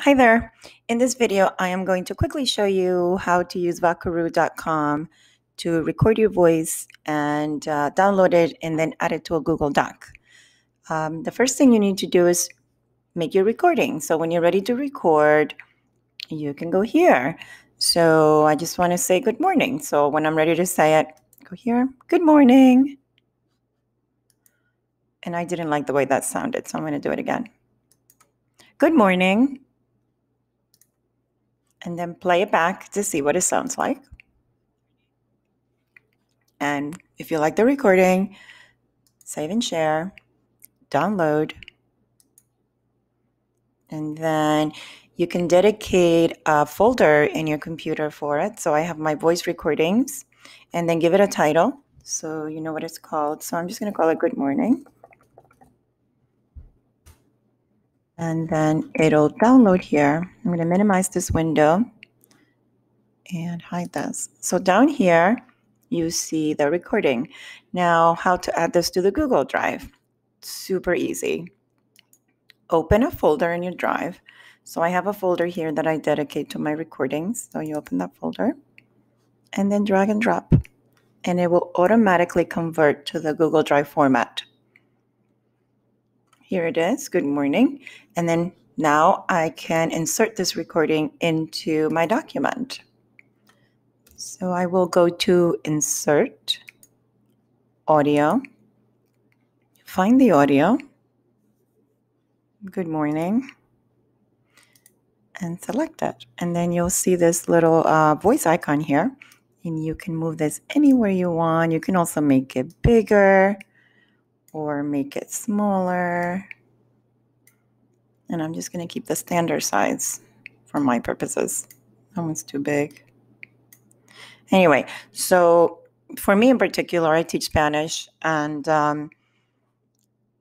Hi there. In this video, I am going to quickly show you how to use Vocaroo.com to record your voice and uh, download it and then add it to a Google Doc. Um, the first thing you need to do is make your recording. So when you're ready to record, you can go here. So I just want to say good morning. So when I'm ready to say it, go here, good morning. And I didn't like the way that sounded, so I'm going to do it again. Good morning and then play it back to see what it sounds like. And if you like the recording, save and share, download, and then you can dedicate a folder in your computer for it. So I have my voice recordings and then give it a title so you know what it's called. So I'm just going to call it Good Morning. And then it'll download here. I'm going to minimize this window and hide this. So down here, you see the recording. Now, how to add this to the Google Drive? Super easy. Open a folder in your drive. So I have a folder here that I dedicate to my recordings. So you open that folder and then drag and drop, and it will automatically convert to the Google Drive format. Here it is. Good morning. And then now I can insert this recording into my document. So I will go to Insert, Audio, find the audio. Good morning. And select it. And then you'll see this little uh, voice icon here. And you can move this anywhere you want. You can also make it bigger or make it smaller. And I'm just going to keep the standard size for my purposes. That one's too big. Anyway, so for me in particular, I teach Spanish, and um,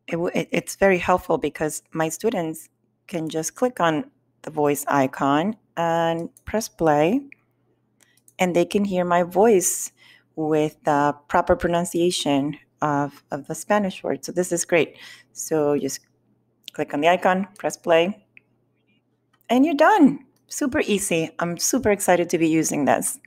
it, it, it's very helpful because my students can just click on the voice icon and press play, and they can hear my voice with the proper pronunciation of, of the Spanish word. So this is great. So just click on the icon, press play, and you're done. Super easy. I'm super excited to be using this.